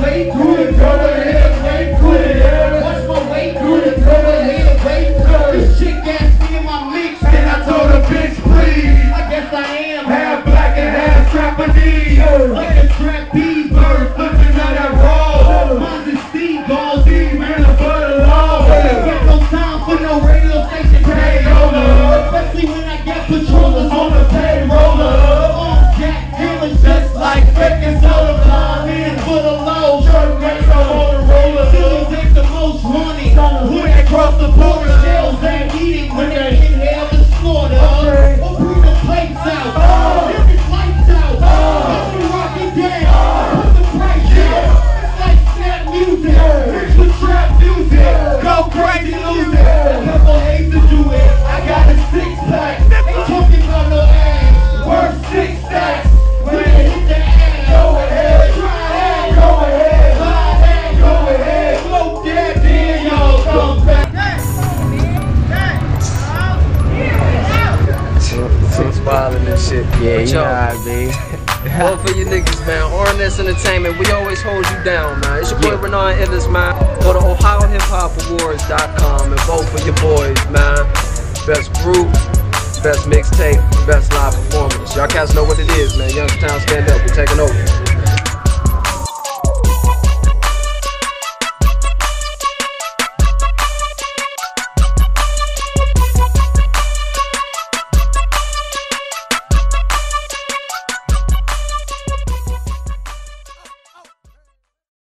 my way through the door ahead, way through it. Watch my way through the door ahead, way through This chick asked me in my mix, and I told her, bitch, please. I guess I am half black and half Japanese. Pack. Ain't talking about no ass. Worth six stacks. When it hit the ass. Go ahead. Try that. Go ahead. Lie that. Go ahead. Smoke that. Then y'all come back. Six wildin' and shit. Yeah, you know how I be. Vote for you niggas, man. RNS Entertainment, we always hold you down, man. It's your boy Yeah. Renan Ellis, man. Go to OhioHipHopAwards.com and vote for your boys, man. Best group, best mixtape, best live performance. Y'all cats know what it is, man. Youngstown, stand up. We're taking over.